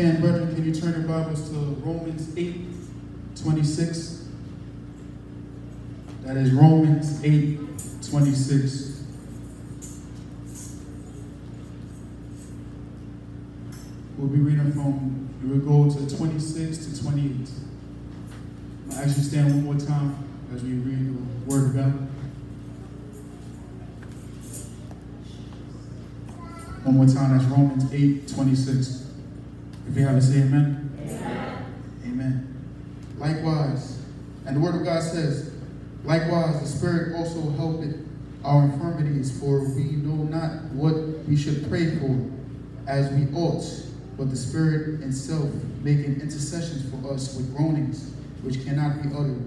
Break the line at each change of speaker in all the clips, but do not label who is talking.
can, brethren, can you turn your Bibles to Romans 8, 26? That is Romans 8, 26. We'll be reading from, we will go to 26 to 28. I'll actually stand one more time as we read the Word of God. One more time, that's Romans 8, 26. If you have it, say amen. Amen. Amen. Likewise, and the Word of God says, Likewise, the Spirit also helpeth our infirmities, for we know not what we should pray for as we ought, but the Spirit Himself making intercessions for us with groanings which cannot be uttered.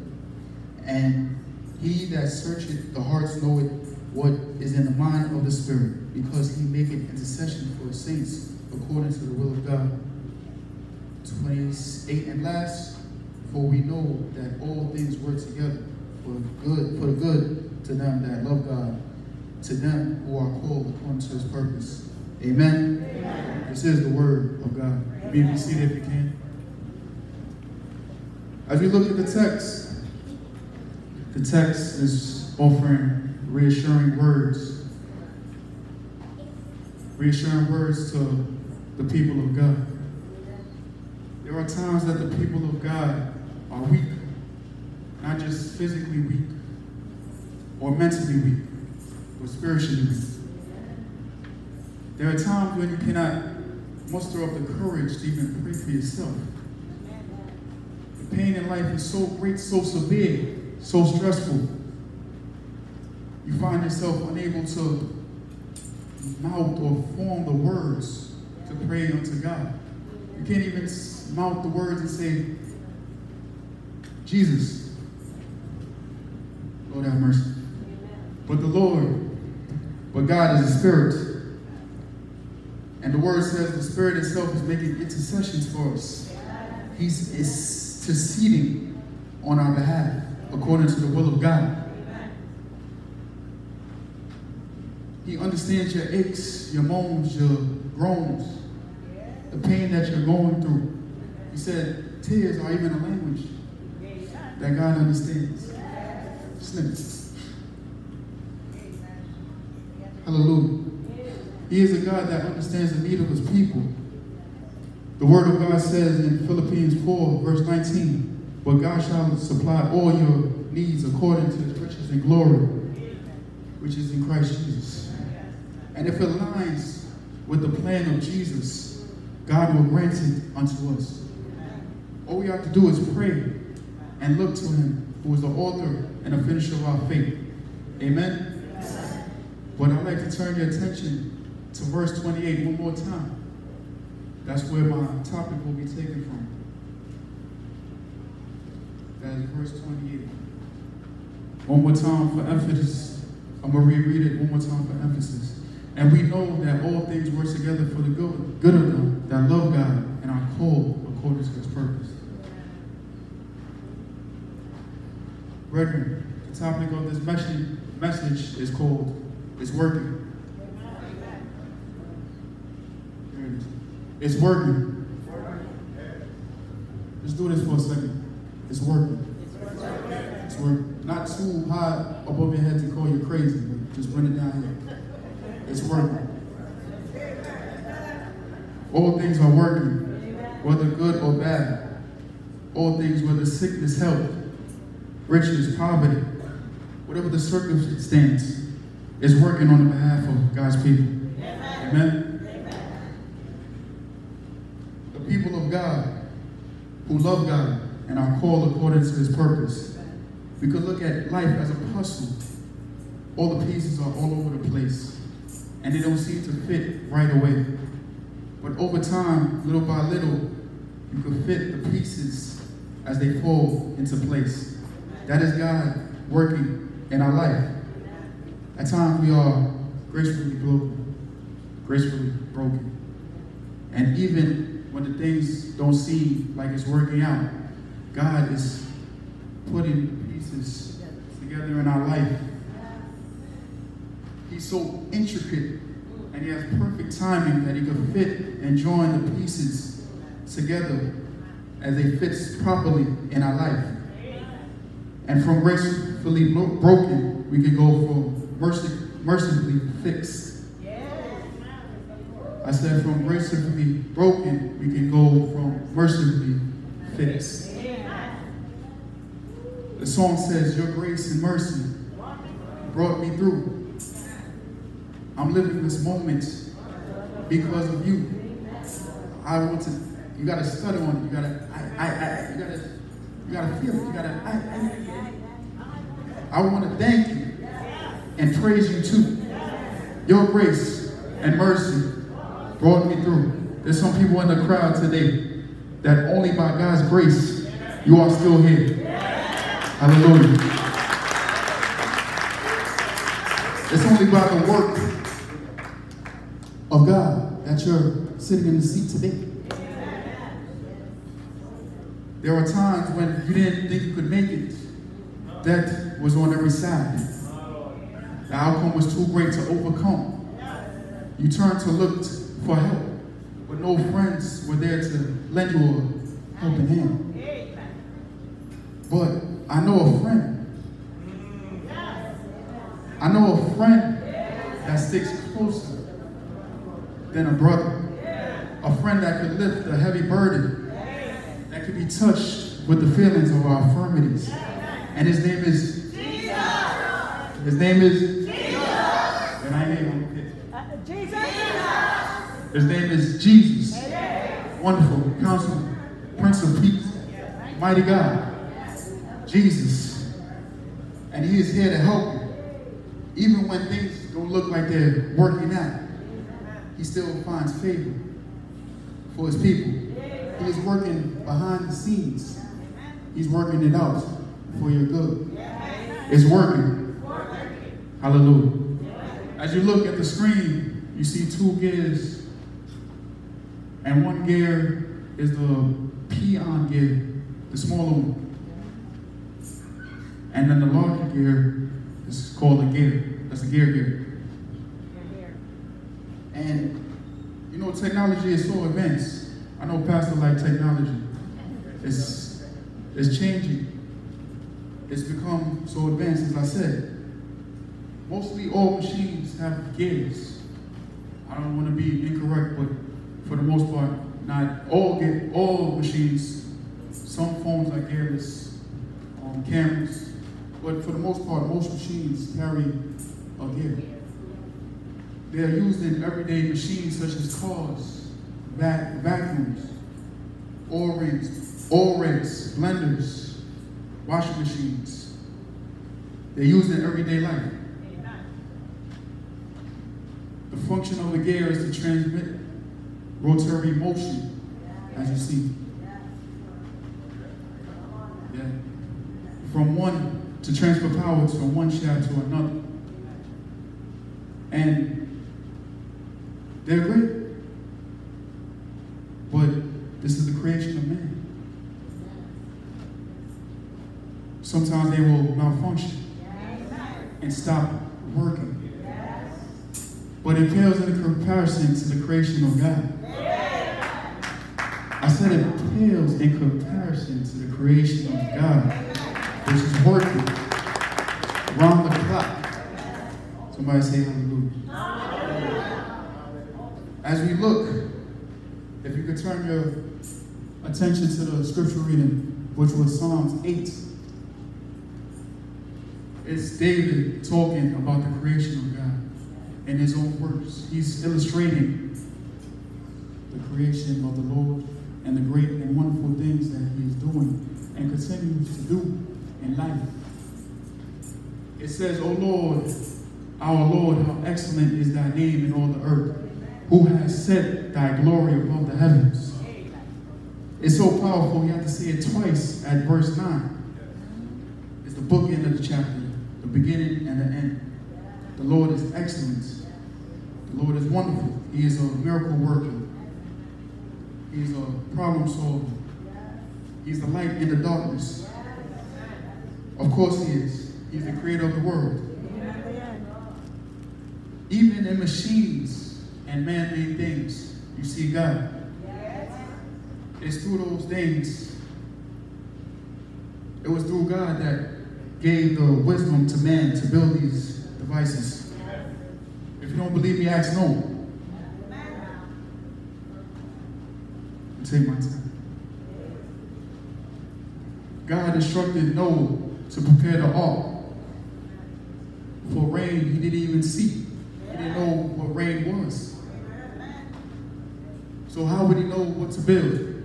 And he that searcheth the hearts knoweth what is in the mind of the Spirit, because he maketh intercession for saints according to the will of God. 28 and last, for we know that all things work together for good, for the good to them that love God, to them who are called according to his purpose. Amen. Amen. This is the word of God. Be, be seated if you can. As we look at the text, the text is offering reassuring words. Reassuring words to the people of God. Are times that the people of God are weak, not just physically weak or mentally weak, but spiritually weak. There are times when you cannot muster up the courage to even pray for yourself. The pain in life is so great, so severe, so stressful. You find yourself unable to mouth or form the words to pray unto God. You can't even mouth the words and say, Jesus. Lord have mercy. But the Lord, but God is a spirit. And the word says the spirit itself is making intercessions for us. He's interceding on our behalf according to the will of God. He understands your aches, your moans, your groans, the pain that you're going through. He said, tears are even a language that God understands. Hallelujah. He is a God that understands the need of his people. The word of God says in Philippians 4, verse 19, But God shall supply all your needs according to his riches and glory, which is in Christ Jesus. And if it aligns with the plan of Jesus, God will grant it unto us. All we have to do is pray and look to him, who is the author and the finisher of our faith. Amen? But I'd like to turn your attention to verse 28 one more time. That's where my topic will be taken from. That is verse 28. One more time for emphasis. I'm going to reread it one more time for emphasis. And we know that all things work together for the good, good of them that love God and are called according to his purpose. Brethren, the topic of this message, message is called It's Working. It's working. Let's do this for a second. It's working. It's working. Not too high above your head to call you crazy, but just bring it down here. It's working. All things are working, whether good or bad. All things, whether sickness, health, riches, poverty, whatever the circumstance, is working on the behalf of God's people. Amen. The people of God who love God and are called according to his purpose. We could look at life as a puzzle. All the pieces are all over the place, and they don't seem to fit right away. But over time, little by little, you can fit the pieces as they fall into place. That is God working in our life. At times, we are gracefully broken, gracefully broken. And even when the things don't seem like it's working out, God is putting pieces together in our life. He's so intricate and he has perfect timing that he can fit and join the pieces together as they fit properly in our life. And from gracefully broken, we can go from mercy, mercifully fixed. I said from mercifully broken, we can go from mercifully fixed. The song says, Your grace and mercy brought me through. I'm living this moment because of you. I want to, you gotta study on it. You gotta, I, I, I, you gotta, you gotta feel it. You gotta, I, I, I want to thank you and praise you too. Your grace and mercy brought me through. There's some people in the crowd today that only by God's grace you are still here. Hallelujah. It's only by the work of God that you're sitting in the seat today. There are times when you didn't think you could make it. Death was on every side. The outcome was too great to overcome. You turned to look for help, but no friends were there to lend you a helping hand. But I know a friend. I know a friend that sticks closer than a brother. A lift a heavy burden, that could be touched with the feelings of our infirmities. And his name is Jesus. His name is Jesus. And I name him. Uh, Jesus. His name is Jesus. Wonderful Counselor, Prince of Peace, Mighty God. Jesus. And he is here to help you. Even when things don't look like they're working out, he still finds favor for his people. He is working behind the scenes. He's working it out for your good. It's working. Hallelujah. As you look at the screen, you see two gears. And one gear is the pinion gear, the smaller one. And then the larger gear is called a gear. That's a gear gear. And know, technology is so advanced. I know pastors like technology. It's it's changing. It's become so advanced, as I said. Mostly all machines have gears. I don't want to be incorrect, but for the most part, not all get all machines. Some phones are gearless. Um, cameras, but for the most part, most machines carry a gear. They are used in everyday machines such as cars, vac vacuums, oil rings, oil rigs, blenders, washing machines. They're used in everyday life. The function of the gear is to transmit rotary motion, as you see. Yeah. From one to transfer power from one shaft to another. And they're great. But this is the creation of man. Sometimes they will malfunction and stop working. But it pales in comparison to the creation of God. I said it pales in comparison to the creation of God which is working round the clock. Somebody say hallelujah. As we look, if you could turn your attention to the scripture reading, which was Psalms 8. It's David talking about the creation of God in his own words. He's illustrating the creation of the Lord and the great and wonderful things that he is doing and continues to do in life. It says, O Lord, our Lord, how excellent is thy name in all the earth, who has set thy glory above the heavens. It's so powerful, you have to say it twice at verse 9. It's the bookend of the chapter, the beginning and the end. The Lord is excellent. The Lord is wonderful. He is a miracle worker. He is a problem solver. He's the light in the darkness. Of course he is. He's the creator of the world. Even in machines and man-made things, you see God. it's through those things, it was through God that gave the wisdom to man to build these devices. If you don't believe me, ask Noah. Take my time. God instructed Noah to prepare the ark. For rain, he didn't even see. He didn't know what rain was. So how would he know what to build?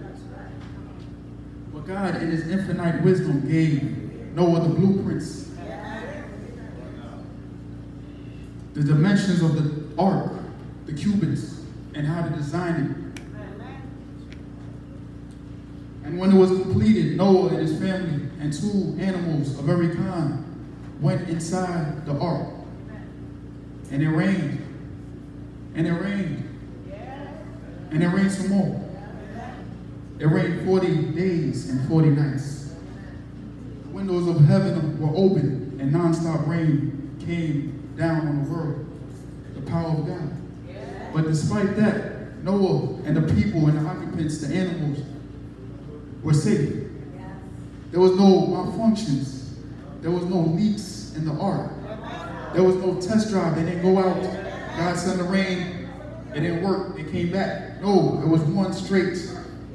But God, in his infinite wisdom, gave Noah the blueprints. The dimensions of the ark, the cubits, and how to design it. And when it was completed, Noah and his family and two animals of every kind went inside the ark. And it rained. And it rained. And it rained some more. It rained 40 days and 40 nights. The windows of heaven were open and nonstop rain came down on the world. The power of God. But despite that, Noah and the people and the occupants, the animals, were safe. There was no malfunctions. There was no leaks in the ark. There was no test drive. They didn't go out. God sent the rain. It didn't work. It came back. No, it was one straight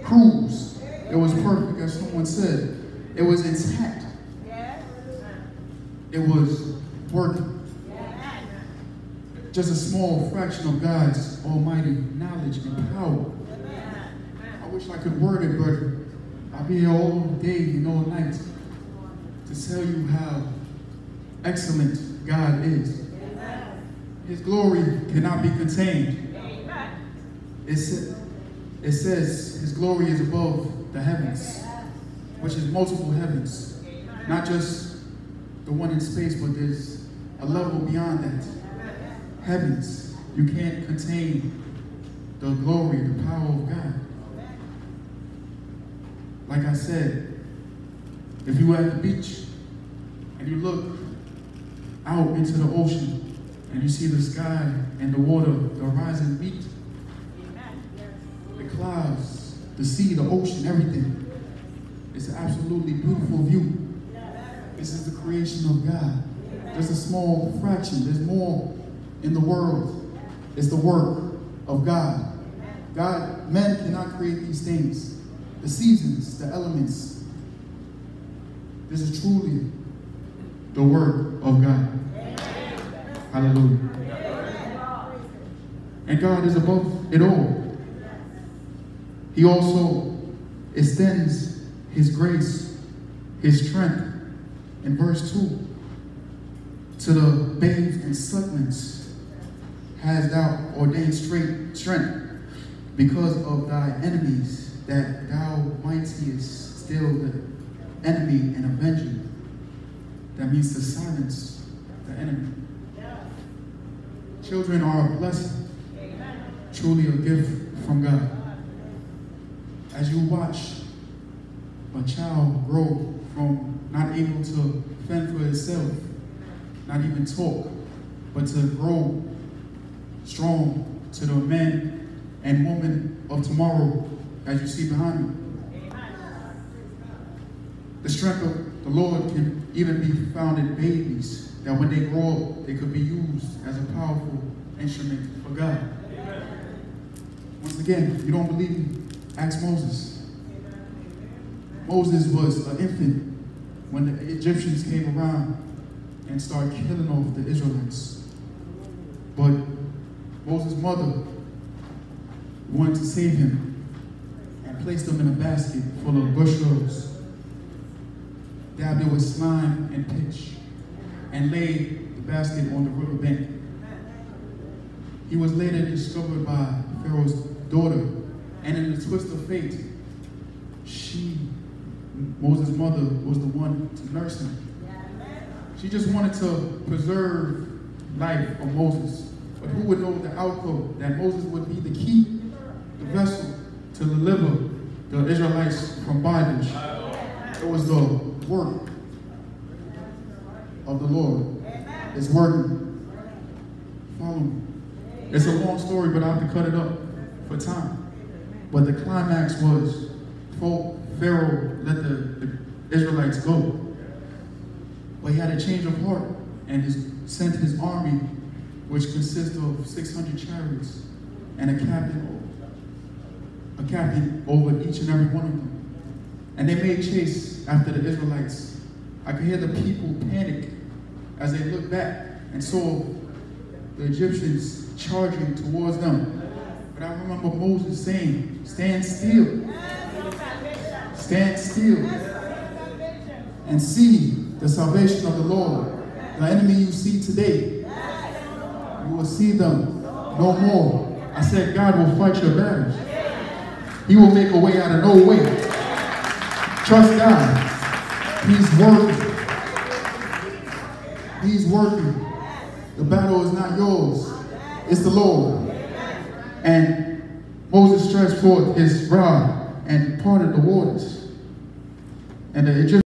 cruise. It was perfect, as someone said. It was intact. It was working. Just a small fraction of God's almighty knowledge and power. I wish I could word it, but I'll be here all day and all night to tell you how excellent God is. His glory cannot be contained. It, sa- it says his glory is above the heavens, which is multiple heavens. Not just the one in space, but there's a level beyond that. Heavens. You can't contain the glory, the power of God. Like I said, if you were at the beach and you look out into the ocean and you see the sky and the water, the horizon meet, the clouds, the sea, the ocean, everything. It's an absolutely beautiful view. This is the creation of God. There's a small fraction. There's more in the world. It's the work of God. God, men cannot create these things. The seasons, the elements. This is truly the work of God. Hallelujah. And God is above it all. He also extends his grace, his strength, in verse 2, to the babes and sucklings has thou ordained straight strength because of thy enemies, that thou mightest still the enemy and avenger. That means to silence the enemy. Children are a blessing, truly a gift from God. As you watch a child grow from not able to fend for itself, not even talk, but to grow strong to the men and women of tomorrow, as you see behind me. The strength of the Lord can even be found in babies, that when they grow up, they could be used as a powerful instrument for God. Once again, you don't believe me, ask Moses. Moses was an infant when the Egyptians came around and started killing off the Israelites. But Moses' mother wanted to save him and placed him in a basket full of bulrushes, dabbed it with slime and pitch, and laid the basket on the river bank. He was later discovered by Pharaoh's daughter, and in the twist of fate, she, Moses' mother, was the one to nurse him. She just wanted to preserve life of Moses. But who would know the outcome that Moses would be the key, the vessel to deliver the Israelites from bondage? It was the work of the Lord. It's working. Follow me. It's a long story, but I have to cut it up for time. But the climax was Pharaoh let the, the Israelites go. But he had a change of heart and his, sent his army, which consists of 600 chariots and a captain, a captain over each and every one of them. And they made chase after the Israelites. I could hear the people panic as they looked back and saw the Egyptians charging towards them. Remember Moses saying, stand still. Stand still. And see the salvation of the Lord. The enemy you see today, you will see them no more. I said, God will fight your battles. He will make a way out of no way. Trust God. He's working. He's working. The battle is not yours. It's the Lord. And Moses stretched forth his rod and parted the waters. And the Egyptians